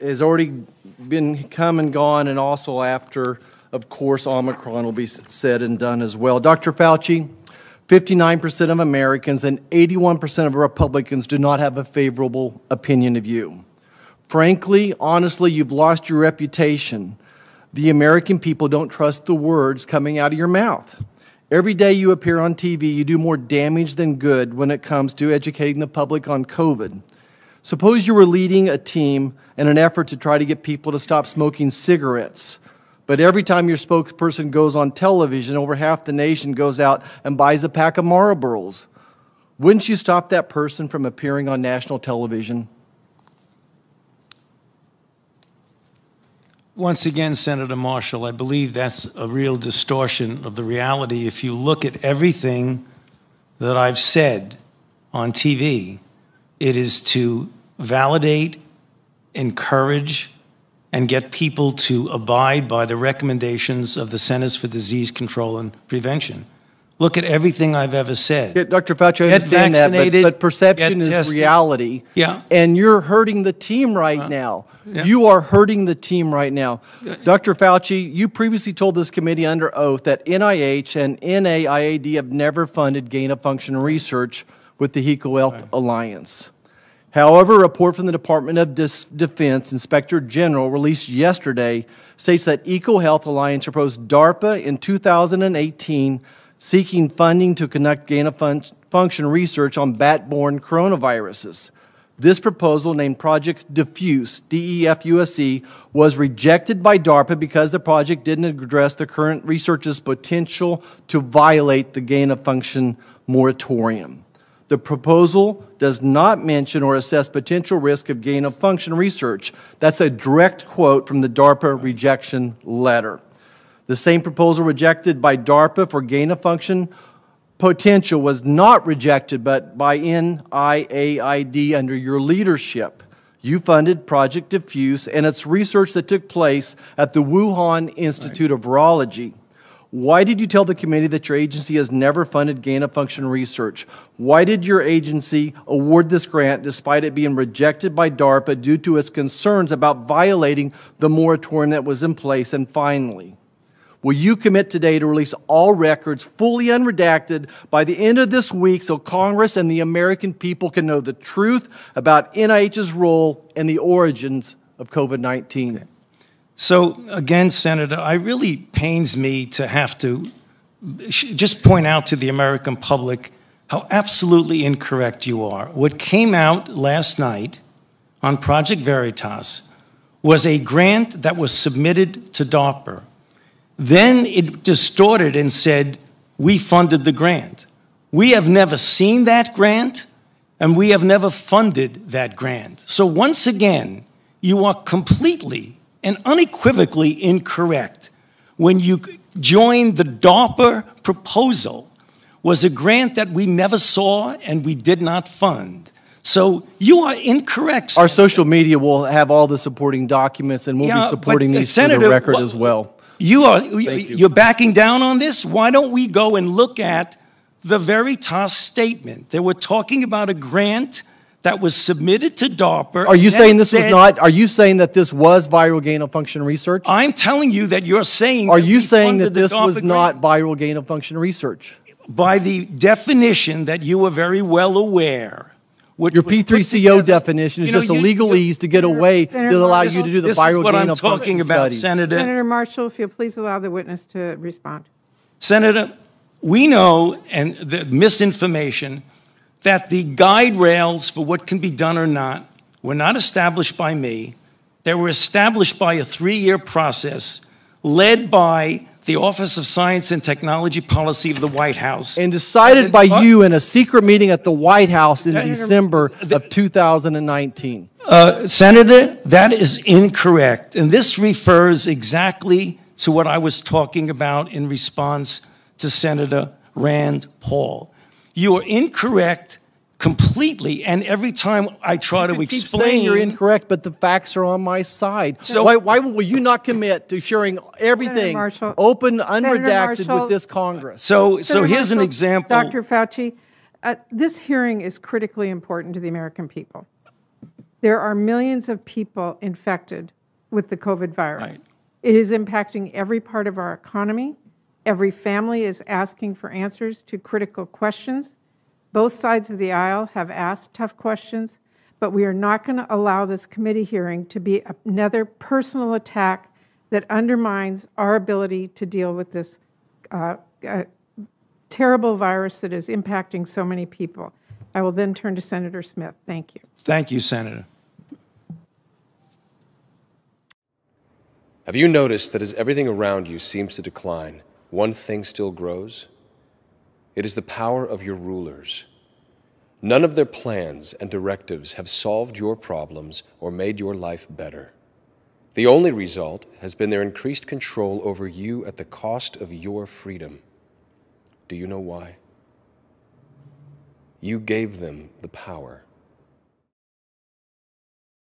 has already been come and gone, and also after, of course, Omicron will be said and done as well. Dr. Fauci, 59% of Americans and 81% of Republicans do not have a favorable opinion of you. Frankly, honestly, you've lost your reputation. The American people don't trust the words coming out of your mouth. Every day you appear on TV, you do more damage than good when it comes to educating the public on COVID. Suppose you were leading a team in an effort to try to get people to stop smoking cigarettes. But every time your spokesperson goes on television, over half the nation goes out and buys a pack of Marlboros. Wouldn't you stop that person from appearing on national television? Once again, Senator Marshall, I believe that's a real distortion of the reality. If you look at everything that I've said on TV, it is to validate, encourage, and get people to abide by the recommendations of the Centers for Disease Control and Prevention. Look at everything I've ever said. Yeah, Dr. Fauci, I Get understand that, but, but perception is tested. reality. Yeah. And you're hurting the team right uh, now. yeah. You are hurting the team right now. Dr. Fauci, you previously told this committee under oath that NIH and NIAID have never funded gain of function research with the EcoHealth Alliance. However, a report from the Department of Defense Inspector General released yesterday states that EcoHealth Alliance proposed DARPA in 2018 seeking funding to conduct gain of fun- function research on bat-borne coronaviruses. This proposal, named Project Defuse, D-E-F-U-S-E, was rejected by DARPA because the project didn't address the current research's potential to violate the gain of function moratorium. The proposal does not mention or assess potential risk of gain of function research. That's a direct quote from the DARPA rejection letter. The same proposal rejected by DARPA for gain of function potential was not rejected but by NIAID under your leadership. You funded Project Defuse and its research that took place at the Wuhan Institute of Virology. Why did you tell the committee that your agency has never funded gain of function research? Why did your agency award this grant despite it being rejected by DARPA due to its concerns about violating the moratorium that was in place? And finally, Will you commit today to release all records fully unredacted by the end of this week so Congress and the American people can know the truth about NIH's role and the origins of COVID 19? So again, Senator, I really pains me to have to just point out to the American public how absolutely incorrect you are. What came out last night on Project Veritas was a grant that was submitted to DARPA. Then it distorted and said, we funded the grant. We have never seen that grant, and we have never funded that grant. So once again, you are completely and unequivocally incorrect. When you joined the DARPA proposal was a grant that we never saw and we did not fund. So you are incorrect. Our social media will have all the supporting documents, and we'll Yeah, be supporting but, these Senator, the record as well. You are you. you're backing down on this? Why don't we go and look at the Veritas statement? They were talking about a grant that was submitted to DARPA. Are you saying this was not, are you saying that this was viral gain of function research? I'm telling you that you're saying. Are that you saying that funded the this was DARPA not viral gain of function research? by the definition that you are very well aware? which Your P3CO together- definition is You know, just a you- legalese to get away that Senator allow Marcus, you to do the viral gain I'm of talking function about, studies. Senator. Senator Marshall, if you'll please allow the witness to respond. Senator, we know, and the misinformation, that the guide rails for what can be done or not were not established by me. They were established by a three year process led by the Office of Science and Technology Policy of the White House. And decided by Uh, you in a secret meeting at the White House in December of 2019. Uh, Senator, that is incorrect. And this refers exactly to what I was talking about in response to Senator Rand Paul. You are incorrect completely, and every time I try to You keep explain. saying you're incorrect, but the facts are on my side. So- why, why will you not commit to sharing everything Marshall. open, unredacted Marshall. with this Congress? So, so Senator here's an example. Dr. Fauci, uh, this hearing is critically important to the American people. There are millions of people infected with the COVID virus. Right. It is impacting every part of our economy. Every family is asking for answers to critical questions. Both sides of the aisle have asked tough questions, but we are not going to allow this committee hearing to be another personal attack that undermines our ability to deal with this uh, uh, terrible virus that is impacting so many people. I will then turn to Senator Smith. Thank you. Thank you, Senator. Have you noticed that as everything around you seems to decline, one thing still grows? It is the power of your rulers. None of their plans and directives have solved your problems or made your life better. The only result has been their increased control over you at the cost of your freedom. Do you know why? You gave them the power.